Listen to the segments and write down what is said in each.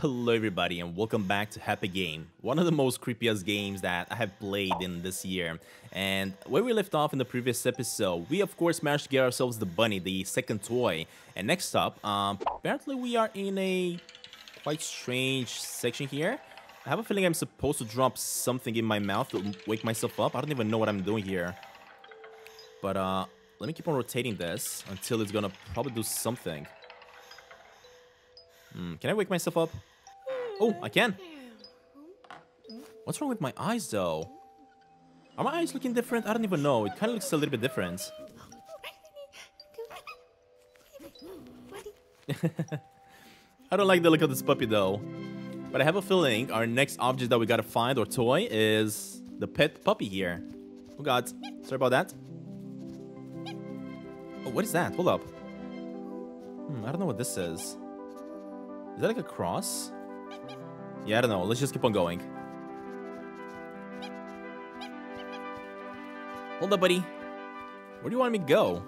Hello everybody and welcome back to Happy Game, one of the most creepiest games that I have played in this year. And where we left off in the previous episode, we of course managed to get ourselves the bunny, the second toy. And next up, um, apparently we are in a quite strange section here. I have a feeling I'm supposed to drop something in my mouth to wake myself up. I don't even know what I'm doing here. But uh, let me keep on rotating this until it's gonna probably do something. Hmm, can I wake myself up? Oh, I can. What's wrong with my eyes, though? Are my eyes looking different? I don't even know. It kind of looks a little bit different. I don't like the look of this puppy, though. But I have a feeling our next object that we gotta find, or toy, is the pet puppy here. Oh god. Sorry about that. Oh, what is that? Hold up. Hmm, I don't know what this is. Is that like a cross? Yeah, I don't know. Let's just keep on going. Hold up, buddy. Where do you want me to go?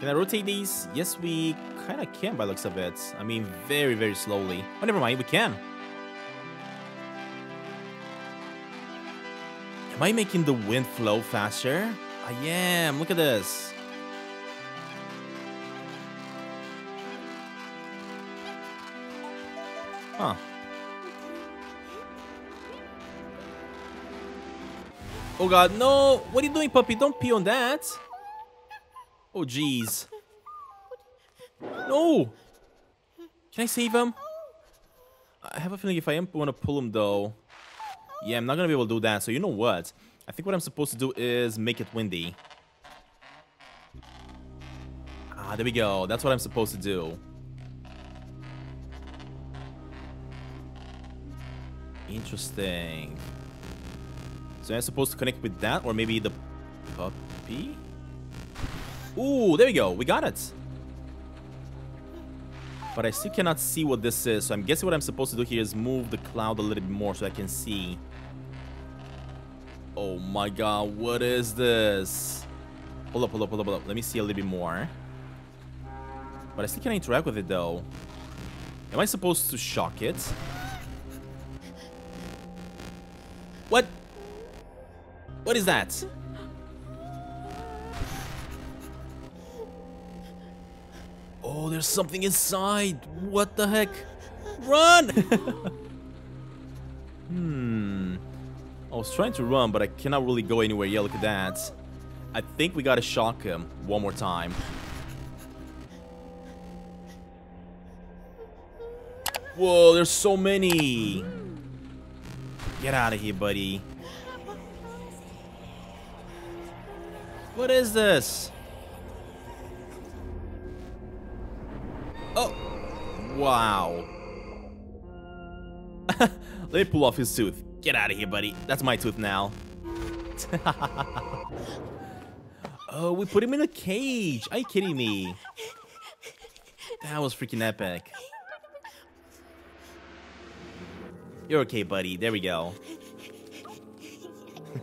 Can I rotate these? Yes, we kind of can by looks of it. I mean, very, very slowly. Oh, never mind. We can. Am I making the wind flow faster? I am. Look at this. Huh. Oh god, no! What are you doing, puppy? Don't pee on that! Oh jeez. No! Can I save him? I have a feeling if I am want to pull him though... Yeah, I'm not gonna be able to do that, so you know what? I think what I'm supposed to do is make it windy. Ah, there we go. That's what I'm supposed to do. Interesting. So I'm supposed to connect with that or maybe the puppy? Ooh, there we go. We got it. But I still cannot see what this is. So I'm guessing what I'm supposed to do here is move the cloud a little bit more so I can see. Oh my god, what is this? Hold up, hold up, hold up, hold up. Let me see a little bit more. But I still can't interact with it though. Am I supposed to shock it? What? What is that? Oh, there's something inside. What the heck? Run! hmm. I was trying to run, but I cannot really go anywhere. Yeah, look at that. I think we gotta shock him one more time. Whoa, there's so many. Get out of here, buddy. What is this? Oh. Wow. Let me pull off his tooth. Get out of here, buddy. That's my tooth now. oh, we put him in a cage. Are you kidding me? That was freaking epic. You're okay, buddy. There we go.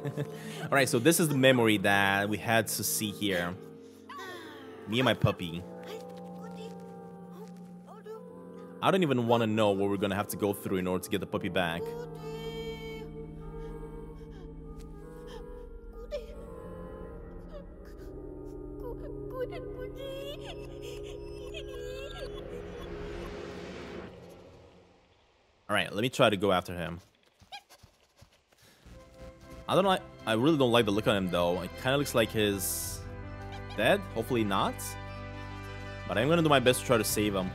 Alright, so this is the memory that we had to see here. Me and my puppy. I don't even want to know what we're going to have to go through in order to get the puppy back. Let me try to go after him. I don't like. I really don't like the look on him though. It kind of looks like he's dead. Hopefully not. But I'm gonna do my best to try to save him.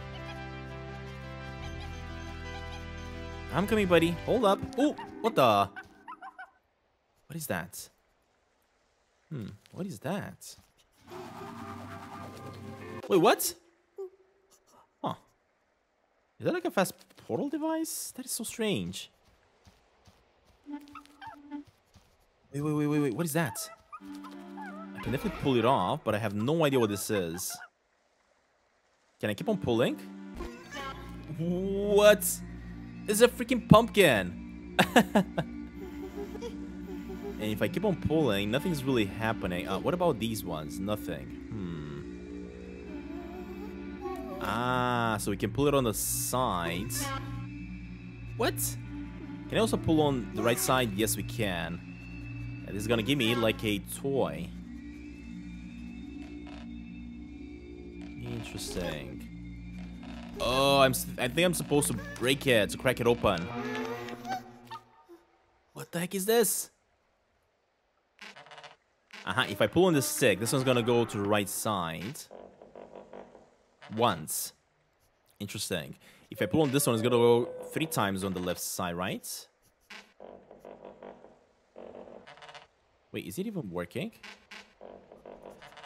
I'm coming, buddy. Hold up. Oh, what the? What is that? Hmm, what is that? Wait, what? Is that like a fast portal device? That is so strange. Wait, wait, wait, wait, wait. What is that? I can definitely pull it off, but I have no idea what this is. Can I keep on pulling? What? It's a freaking pumpkin! and if I keep on pulling, nothing's really happening. Uh, what about these ones? Nothing. Ah, so we can pull it on the sides. What? Can I also pull on the right side? Yes, we can. This is gonna give me like a toy. Interesting. Oh, I'm. I think I'm supposed to break it to crack it open. What the heck is this? Uh -huh, if I pull on the stick, this one's gonna go to the right side. Once. Interesting. If I pull on this one, it's gonna go three times on the left side, right? Wait, is it even working?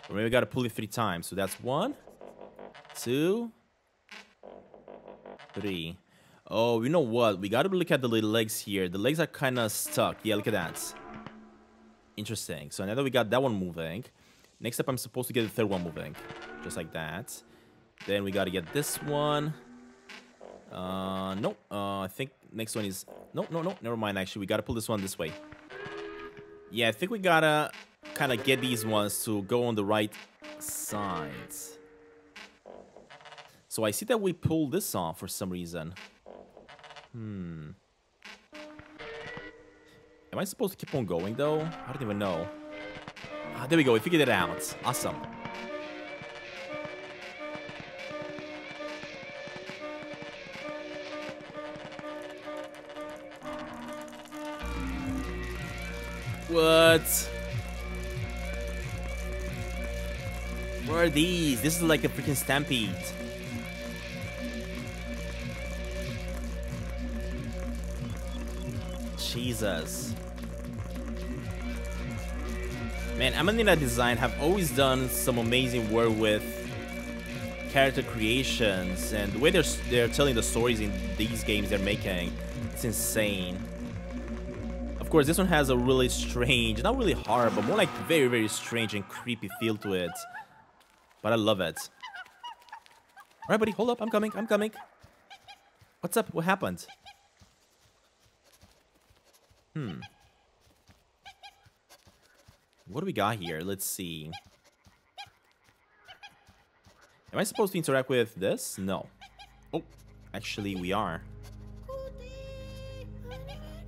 Or maybe I gotta pull it three times. So that's one, two, three. Oh, you know what? We gotta look at the little legs here. The legs are kind of stuck. Yeah, look at that. Interesting. So now that we got that one moving, next up I'm supposed to get the third one moving. Just like that. Then we gotta get this one. Uh, no. Uh, I think next one is... No, no, no. Never mind, actually. We gotta pull this one this way. Yeah, I think we gotta kind of get these ones to go on the right sides. So I see that we pulled this off for some reason. Hmm. Am I supposed to keep on going, though? I don't even know. Ah, there we go. We figured it out. Awesome. What? What are these? This is like a freaking stampede. Jesus. Man, Amanita Design have always done some amazing work with character creations and the way they're, they're telling the stories in these games they're making. It's insane. Course, this one has a really strange, not really horror, but more like very, very strange and creepy feel to it. But I love it. Alright, buddy, hold up. I'm coming. I'm coming. What's up? What happened? Hmm. What do we got here? Let's see. Am I supposed to interact with this? No. Oh, actually we are.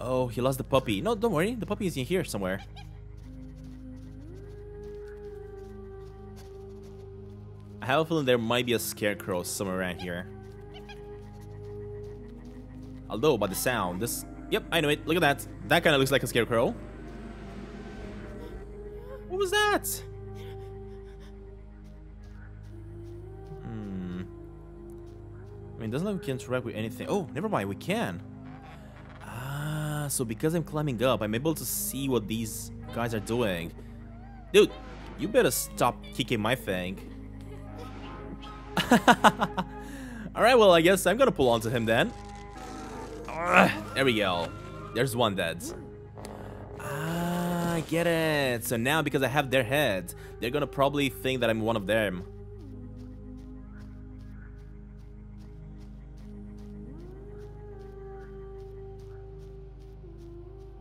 Oh, he lost the puppy. No, don't worry. The puppy is in here somewhere. I have a feeling there might be a scarecrow somewhere around here. Although, by the sound, this... Yep, I know it. Look at that. That kind of looks like a scarecrow. What was that? Hmm. I mean, doesn't look like we can interact with anything. Oh, never mind. We can. So because I'm climbing up, I'm able to see what these guys are doing. Dude, you better stop kicking my thing. Alright, well, I guess I'm gonna pull onto him then. there we go. There's one dead. Ah, I get it. So now, because I have their heads, they're gonna probably think that I'm one of them.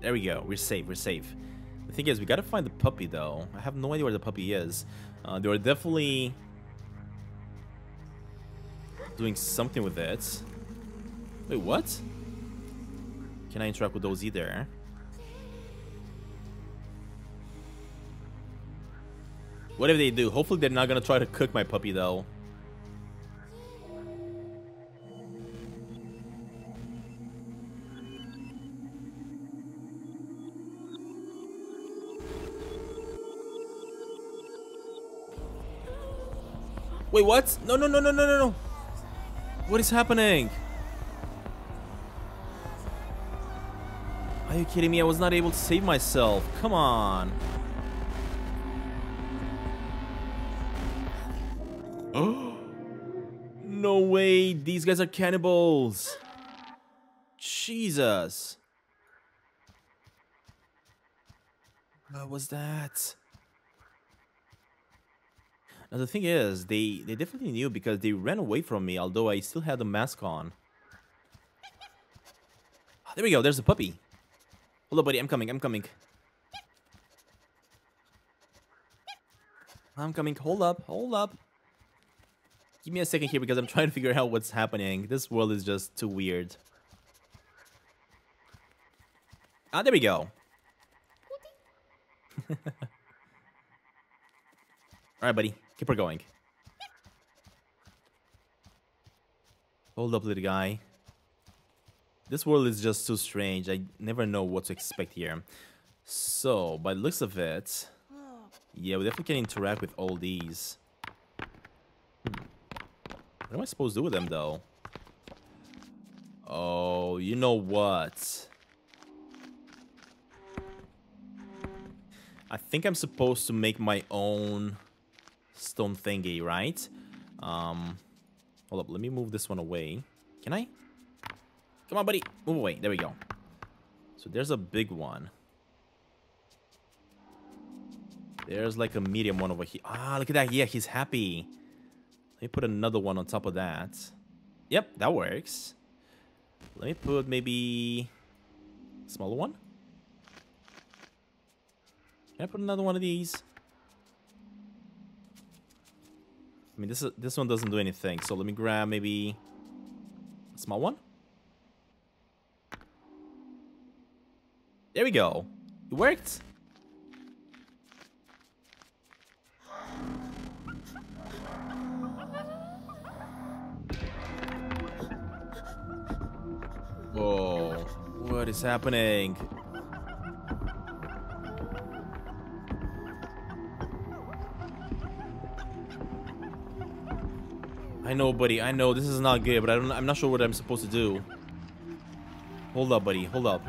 There we go. We're safe. We're safe. The thing is, we gotta find the puppy, though. I have no idea where the puppy is. Uh, they were definitely doing something with it. Wait, what? Can I interact with those either? What if they do? Hopefully they're not gonna try to cook my puppy though. Wait, what? No, no, no, no, no, no, no. What is happening? Are you kidding me? I was not able to save myself. Come on. Oh. no way. These guys are cannibals. Jesus. What was that? Now the thing is, they, they definitely knew because they ran away from me, although I still had the mask on. Oh, there we go, there's a puppy. Hello, buddy, I'm coming, I'm coming. I'm coming, hold up, hold up. Give me a second here because I'm trying to figure out what's happening. This world is just too weird. Ah, there we go. Alright, buddy. Keep her going. Hold up, little guy. This world is just too strange. I never know what to expect here. So, by the looks of it... Yeah, we definitely can interact with all these. Hmm. What am I supposed to do with them, though? Oh, you know what? I think I'm supposed to make my own stone thingy, right? Um, hold up, let me move this one away. Can I? Come on, buddy. Move away. There we go. So there's a big one. There's like a medium one over here. Ah, look at that. Yeah, he's happy. Let me put another one on top of that. Yep, that works. Let me put maybe a smaller one. Can I put another one of these? I mean, this is, this one doesn't do anything, so let me grab maybe a small one. There we go. It worked. Whoa. What is happening? I know, buddy. I know this is not good, but I don't. I'm not sure what I'm supposed to do. Hold up, buddy. Hold up.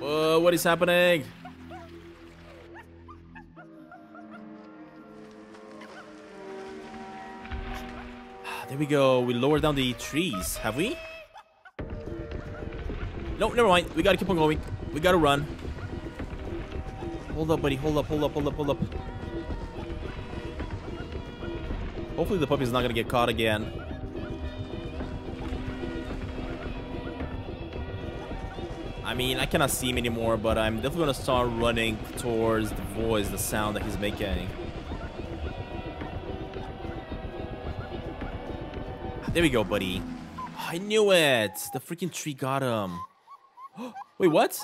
Uh, what is happening? There we go. We lower down the trees. Have we? No, never mind. We gotta keep on going. We gotta run. Hold up, buddy. Hold up, hold up, hold up, hold up. Hopefully the puppy's not gonna get caught again. I mean, I cannot see him anymore, but I'm definitely gonna start running towards the voice, the sound that he's making. There we go, buddy. I knew it! The freaking tree got him. Wait, what?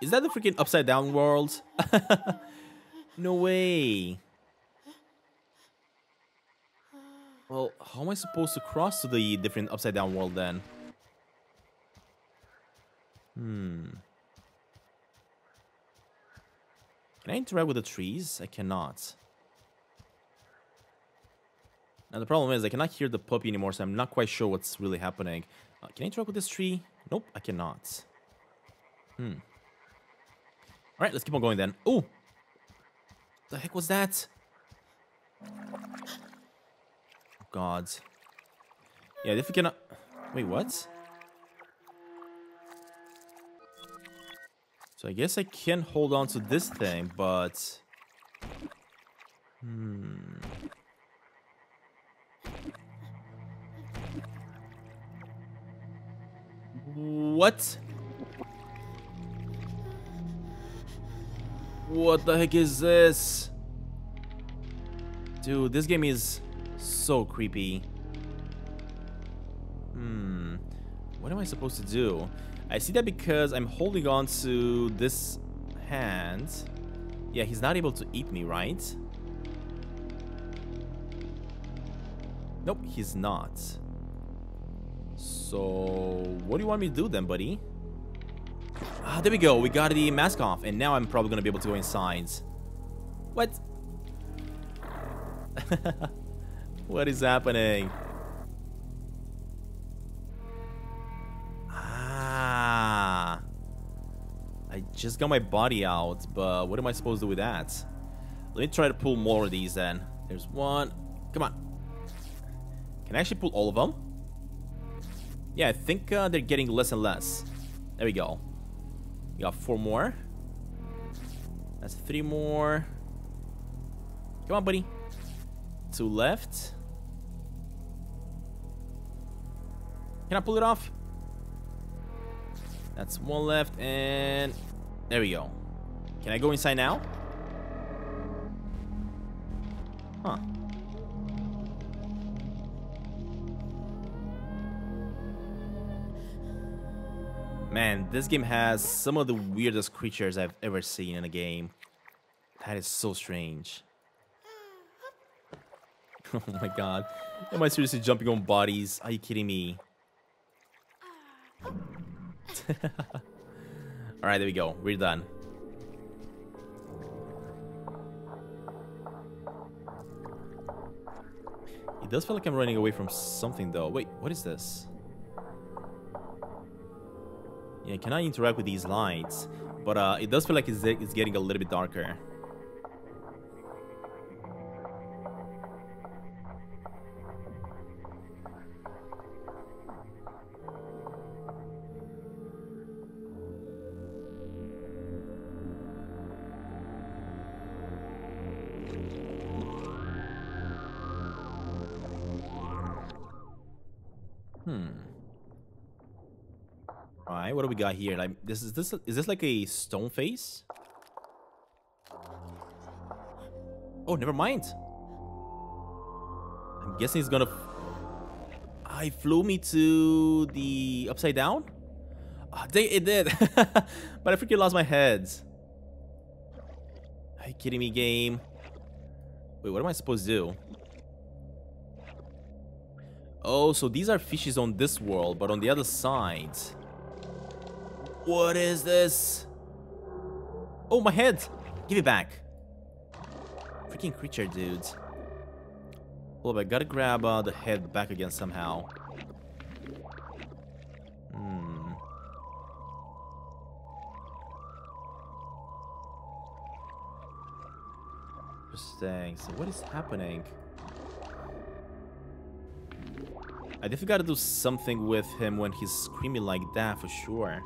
Is that the freaking upside down world? no way. Well, how am I supposed to cross to the different upside down world then? Hmm. Can I interact with the trees? I cannot. Now the problem is I cannot hear the puppy anymore, so I'm not quite sure what's really happening. Uh, can I interact with this tree? Nope, I cannot. Hmm. Alright, let's keep on going then. Oh! The heck was that? God. Yeah, if we cannot... Wait, what? So I guess I can hold on to this thing, but... Hmm... What? What the heck is this? Dude, this game is so creepy. Hmm. What am I supposed to do? I see that because I'm holding on to this hand. Yeah, he's not able to eat me, right? Nope, he's not. So, what do you want me to do then, buddy? Ah, there we go. We got the mask off. And now I'm probably going to be able to go inside. What? what is happening? Ah. I just got my body out, but what am I supposed to do with that? Let me try to pull more of these then. There's one. Come on. Can I actually pull all of them? Yeah, I think uh, they're getting less and less. There we go. We got four more. That's three more. Come on, buddy. Two left. Can I pull it off? That's one left, and there we go. Can I go inside now? Man, this game has some of the weirdest creatures I've ever seen in a game. That is so strange. oh my god. Am I seriously jumping on bodies? Are you kidding me? Alright, there we go. We're done. It does feel like I'm running away from something though. Wait, what is this? Yeah, can I interact with these lights? But uh, it does feel like it's, it's getting a little bit darker. Got here? Like this is this is this like a stone face? Oh, never mind. I'm guessing it's gonna. I flew me to the upside down. Oh, it did, but I freaking lost my head. Are you kidding me, game? Wait, what am I supposed to do? Oh, so these are fishes on this world, but on the other side. What is this? Oh, my head! Give it back. Freaking creature, dude. Up, I gotta grab uh, the head back again somehow. Hmm. Interesting. So what is happening? I definitely gotta do something with him when he's screaming like that for sure.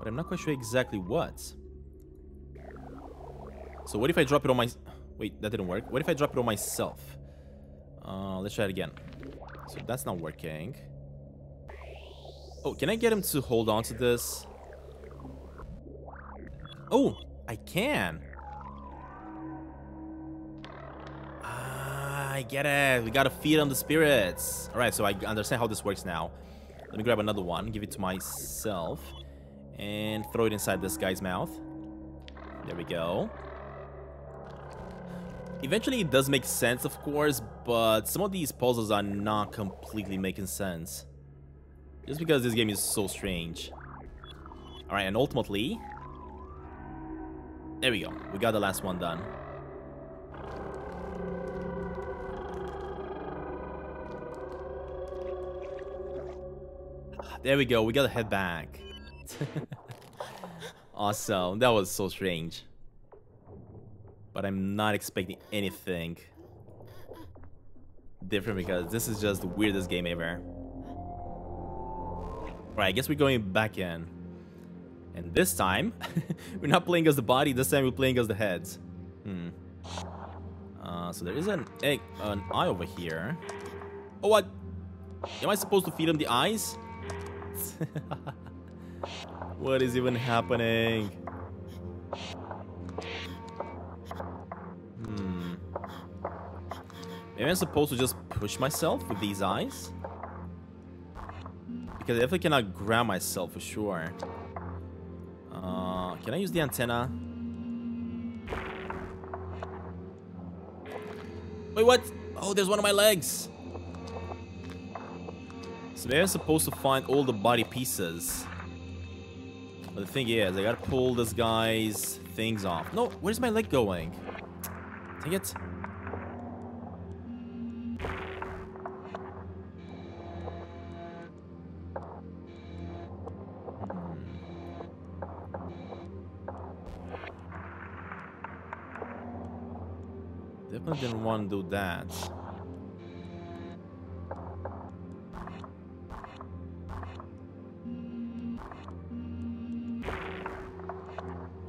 But I'm not quite sure exactly what. So what if I drop it on my... Wait, that didn't work. What if I drop it on myself? Uh, let's try it again. So that's not working. Oh, can I get him to hold on to this? Oh, I can. I get it. We gotta feed on the spirits. Alright, so I understand how this works now. Let me grab another one, give it to myself, and throw it inside this guy's mouth. There we go. Eventually it does make sense, of course, but some of these puzzles are not completely making sense. Just because this game is so strange. Alright, and ultimately... There we go. We got the last one done. There we go. We got to head back. awesome. That was so strange. But I'm not expecting anything different because this is just the weirdest game ever. Right, I guess we're going back in. And this time, we're not playing as the body, this time we're playing as the heads. Hmm. Uh, so there is an egg, an eye over here. Oh, what? Am I supposed to feed him the eyes? what is even happening? Hmm. Maybe I'm supposed to just push myself with these eyes? Because I definitely cannot grab myself for sure. Uh, can I use the antenna? Wait, what? Oh, there's one of my legs. So I'm supposed to find all the body pieces. But the thing is, I gotta pull this guy's things off. No, where's my leg going? Take it. Hmm. Definitely didn't want to do that.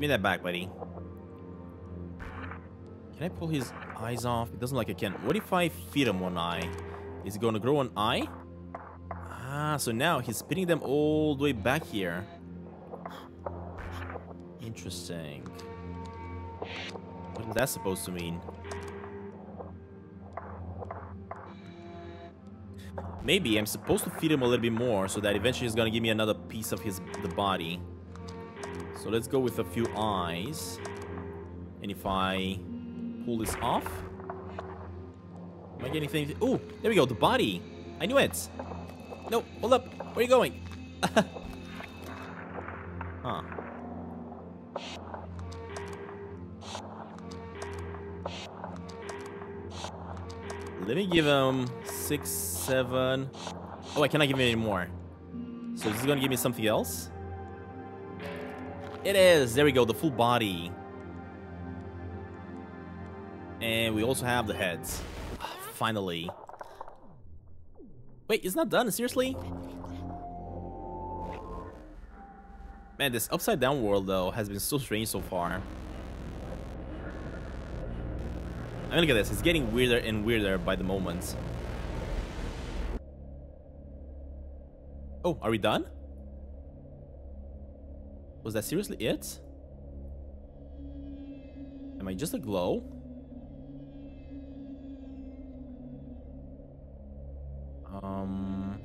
me that back, buddy. Can I pull his eyes off? It doesn't like I can. What if I feed him one eye? Is he going to grow an eye? Ah, so now he's spinning them all the way back here. Interesting. What is that supposed to mean? Maybe I'm supposed to feed him a little bit more so that eventually he's gonna give me another piece of his the body. So let's go with a few eyes. And if I pull this off... Am I getting things? Oh, there we go, the body. I knew it. No, hold up. Where are you going? huh. Let me give him six, seven. Oh, I cannot give him any more. So this is gonna give me something else? It is! There we go, the full body. And we also have the heads. Finally. Wait, it's not done, seriously? Man, this upside down world though has been so strange so far. I mean, look at this. It's getting weirder and weirder by the moment. Oh, are we done? Was that seriously it? Am I just a glow? Um...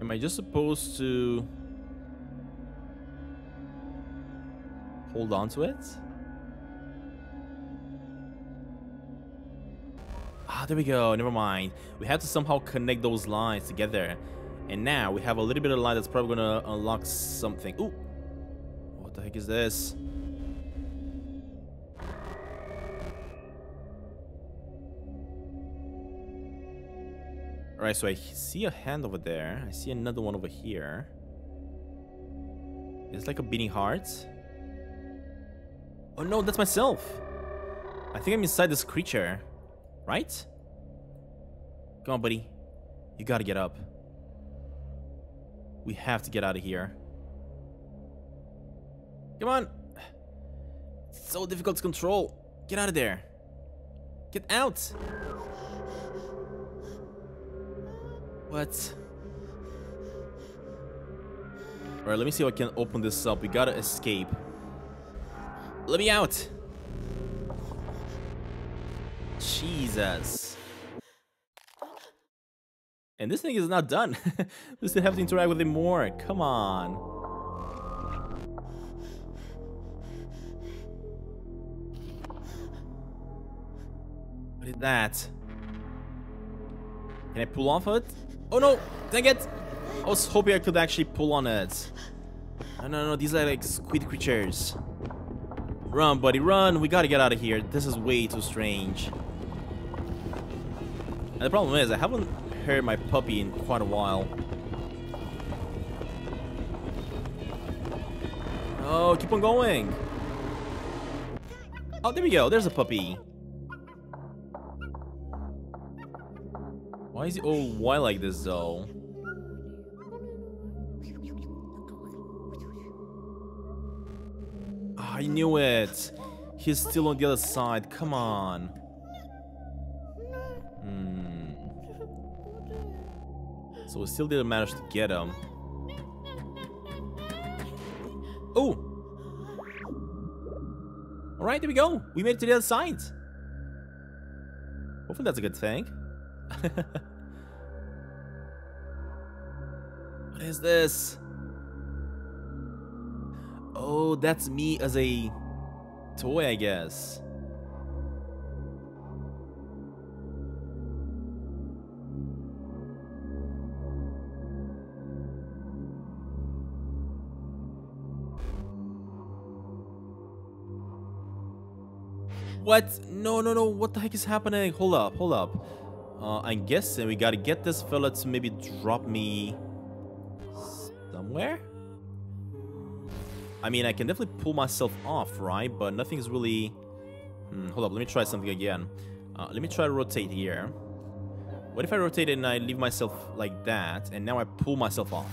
Am I just supposed to... Hold on to it? Ah, there we go. Never mind. We have to somehow connect those lines together. And now we have a little bit of light that's probably gonna unlock something. Ooh! What the heck is this? Alright, so I see a hand over there. I see another one over here. It's like a beating heart. Oh no, that's myself! I think I'm inside this creature. Right? Come on, buddy. You gotta get up. We have to get out of here. Come on. It's so difficult to control. Get out of there. Get out. What? Alright, let me see if I can open this up. We gotta escape. Let me out. Jesus. And this thing is not done. we still have to interact with it more. Come on. What is that? Can I pull off it? Oh no! Dang it! I was hoping I could actually pull on it. No, no, no, these are like squid creatures. Run, buddy, run! We gotta get out of here. This is way too strange. And the problem is, I haven't heard my puppy in quite a while. Oh, keep on going. Oh, there we go. There's a puppy. Why is he all wild like this, though? Oh, I knew it. He's still on the other side. Come on. So we still didn't manage to get him. Oh! Alright, there we go. We made it to the other side. Hopefully that's a good thing. what is this? Oh, that's me as a toy, I guess. What? No, no, no. What the heck is happening? Hold up, hold up. Uh, I'm guessing we gotta get this fella to maybe drop me somewhere? I mean, I can definitely pull myself off, right? But nothing's really... Hmm, hold up, let me try something again. Uh, let me try to rotate here. What if I rotate and I leave myself like that, and now I pull myself off?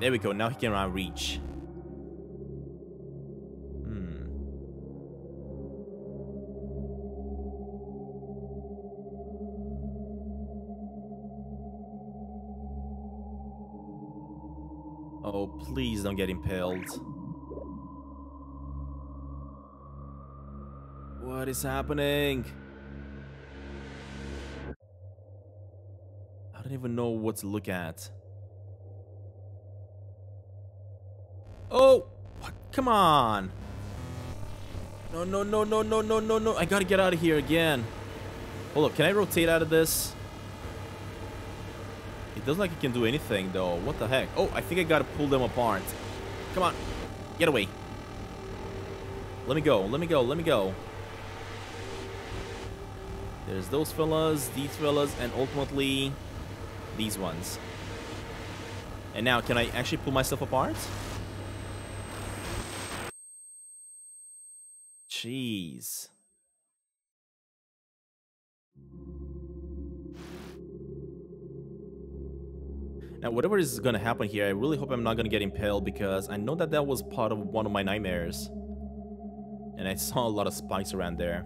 There we go, now he can uh, reach. Please don't get impaled. What is happening? I don't even know what to look at. Oh! What? Come on! No, no, no, no, no, no, no, no. I gotta get out of here again. Hold up, can I rotate out of this? It doesn't like it can do anything, though. What the heck? Oh, I think I gotta pull them apart. Come on. Get away. Let me go, let me go, let me go. There's those fellas, these fellas, and ultimately these ones. And now, can I actually pull myself apart? Jeez. Now, whatever is to happen here, I really hope I'm not to get impaled because I know that that was part of one of my nightmares. And I saw a lot of spikes around there.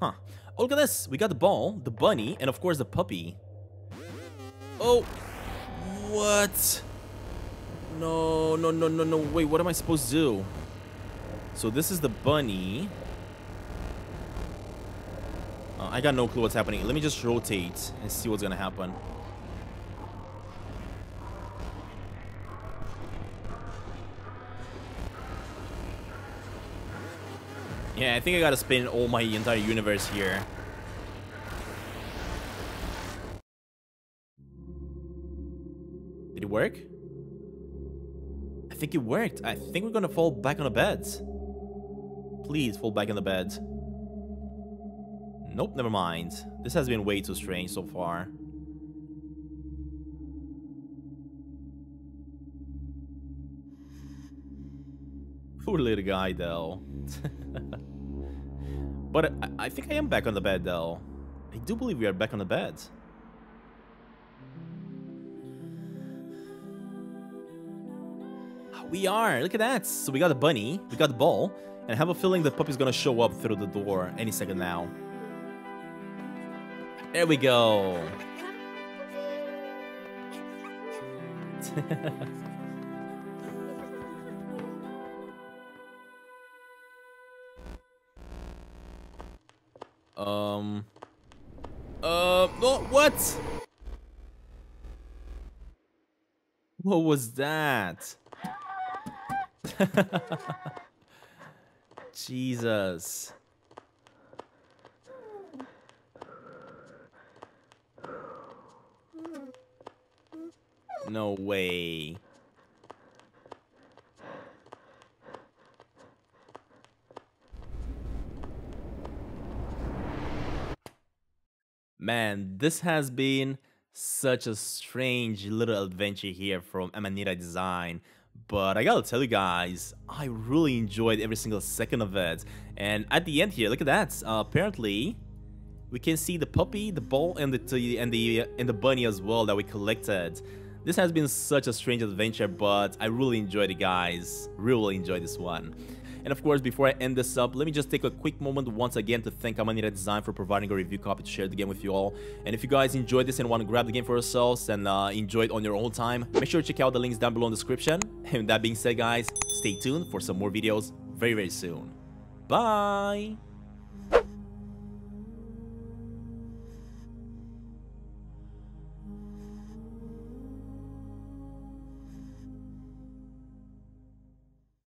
Huh. Oh, look at this. We got the ball, the bunny, and of course the puppy. Oh. What? No, no, no, no, no. Wait, what am I supposed to do? So this is the bunny. Uh, I got no clue what's happening. Let me just rotate and see what's gonna happen. Yeah, I think I gotta spin all my entire universe here. Did it work? I think it worked. I think we're gonna fall back on the beds. Please fall back on the bed. Nope, never mind. This has been way too strange so far. Poor little guy, though. but I, I, think I am back on the bed, though. I do believe we are back on the bed. Ah, we are! Look at that! So we got the bunny, we got the ball, and I have a feeling the puppy's gonna show up through the door any second now. There we go! Um. Uh. Oh, what? What was that? Jesus. No way. Man, this has been such a strange little adventure here from Amanita Design. But I gotta tell you guys, I really enjoyed every single second of it. And at the end here, look at that. Uh, apparently, we can see the puppy, the ball, and the and the and the bunny as well that we collected. This has been such a strange adventure, but I really enjoyed it, guys. Really enjoyed this one. And of course, before I end this up, let me just take a quick moment once again to thank Amanita Design for providing a review copy to share the game with you all. And if you guys enjoyed this and want to grab the game for yourselves and uh, enjoy it on your own time, make sure to check out the links down below in the description. And that being said, guys, stay tuned for some more videos very, very soon. Bye!